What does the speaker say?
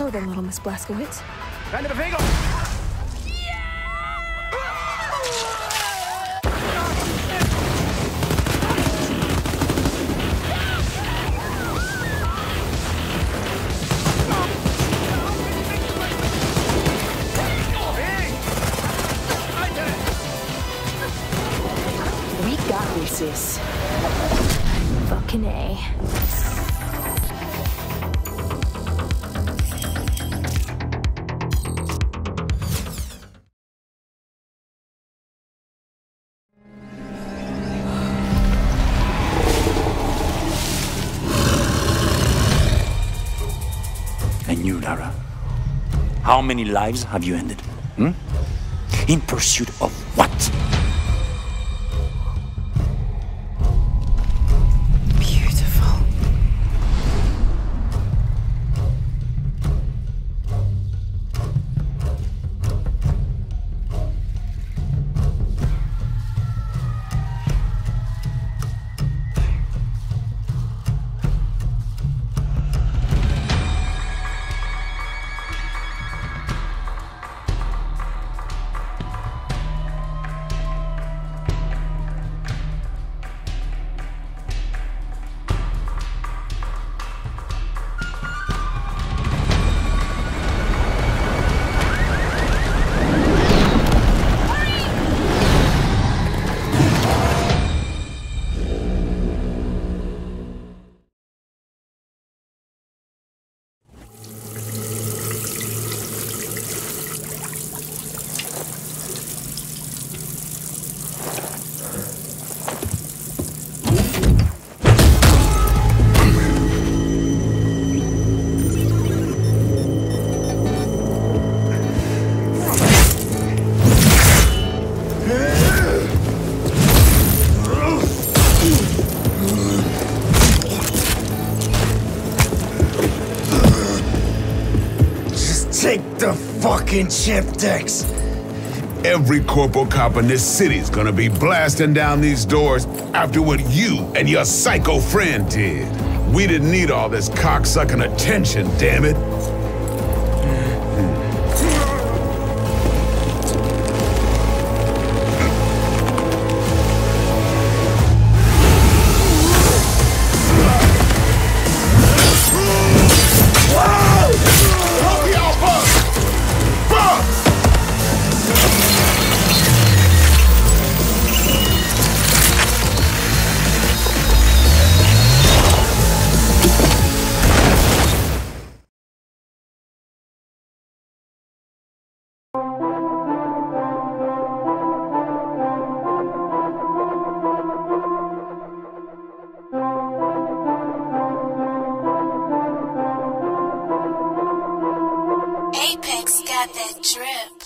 Go then, little Miss Blazkowicz. Keine Bewegung! We got this, sis. Fucking A. How many lives have you ended? Hmm? In pursuit of fucking chip decks. Every corporal cop in this city's gonna be blasting down these doors after what you and your psycho friend did. We didn't need all this cocksucking attention, damn it. Apex got that drip.